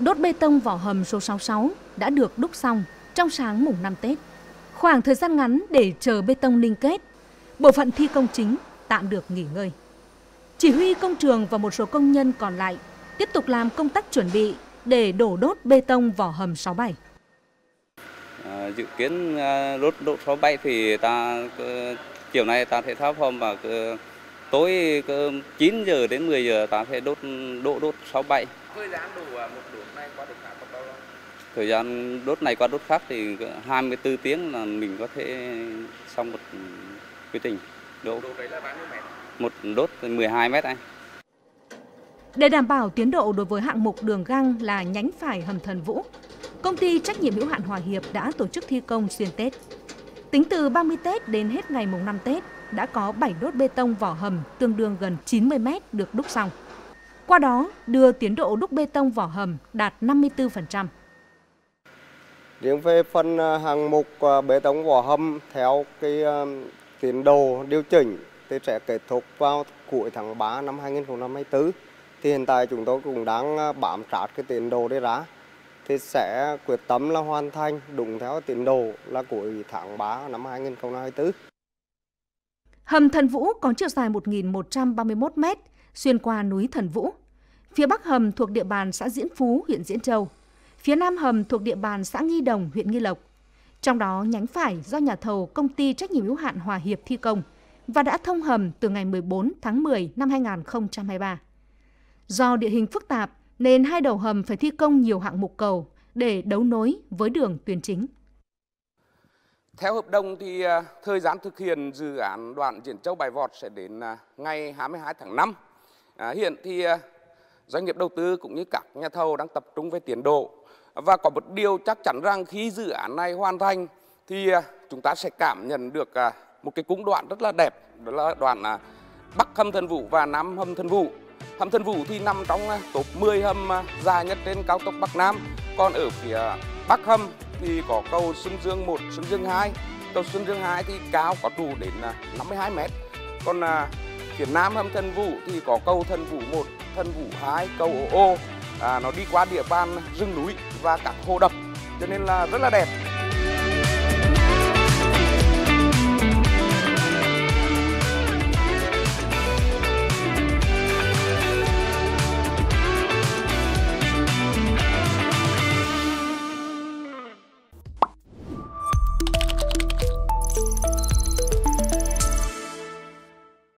Đốt bê tông vỏ hầm số 66 đã được đúc xong trong sáng mùng 5 Tết. Khoảng thời gian ngắn để chờ bê tông ninh kết, bộ phận thi công chính tạm được nghỉ ngơi. Chỉ huy công trường và một số công nhân còn lại tiếp tục làm công tác chuẩn bị để đổ đốt bê tông vỏ hầm 67. À, dự kiến à, đốt đốt 67 thì ta chiều nay ta sẽ tháo hôm và tối 9 giờ đến 10 giờ ta sẽ đốt độ đốt 67. Thời gian đổ à, một đốt này qua đốt khác bao lâu? Thời gian đốt này qua đốt khác thì 24 tiếng là mình có thể xong một quy trình đốt. Đốt đấy là bao nhiêu mét? Một đốt 12 mét anh. Để đảm bảo tiến độ đối với hạng mục đường găng là nhánh phải hầm Thần Vũ, công ty trách nhiệm hữu hạn Hòa Hiệp đã tổ chức thi công xuyên Tết. Tính từ 30 Tết đến hết ngày mùng 5 Tết, đã có 7 đốt bê tông vỏ hầm tương đương gần 90 mét được đúc xong. Qua đó, đưa tiến độ đúc bê tông vỏ hầm đạt 54%. Riêng về phần à, hạng mục à, bê tông vỏ hầm theo cái à, tiến độ điều chỉnh thì sẽ kết thúc vào cuối tháng 3 năm 2024. Thì hiện tại chúng tôi cũng đang bám sát cái tiến độ đề ra thì sẽ quyết tâm là hoàn thành đúng theo tiến độ là cuối tháng 3 năm 2024. Hầm Thần Vũ có chiều dài 1.131 m, xuyên qua núi Thần Vũ. Phía bắc hầm thuộc địa bàn xã Diễn Phú, huyện Diễn Châu. Phía nam hầm thuộc địa bàn xã Nghi Đồng, huyện Nghi Lộc. Trong đó nhánh phải do nhà thầu công ty trách nhiệm hữu hạn Hòa Hiệp thi công và đã thông hầm từ ngày 14 tháng 10 năm 2023. Do địa hình phức tạp nên hai đầu hầm phải thi công nhiều hạng mục cầu để đấu nối với đường tuyến chính. Theo hợp đồng thì à, thời gian thực hiện dự án đoạn Diễn Châu Bài Vọt sẽ đến à, ngày 22 tháng 5. À, hiện thì à, doanh nghiệp đầu tư cũng như các nhà thầu đang tập trung về tiến độ và có một điều chắc chắn rằng khi dự án này hoàn thành thì à, chúng ta sẽ cảm nhận được à, một cái cung đoạn rất là đẹp đó là đoạn Bắc Hầm Thần Vũ và Nam Hầm Thần Vũ. Hầm Thần Vũ thì nằm trong top 10 hầm dài nhất trên cao tốc Bắc Nam. Còn ở phía Bắc hầm thì có cầu Xuân Dương 1, Xuân Dương 2. Cầu Xuân Dương 2 thì cao có đủ đến 52 mét. Còn à, phía Nam hầm Thần Vũ thì có cầu Thần Vũ 1, Thần Vũ 2, cầu Ô Ô. À, nó đi qua địa bàn rừng núi và các hồ đập cho nên là rất là đẹp.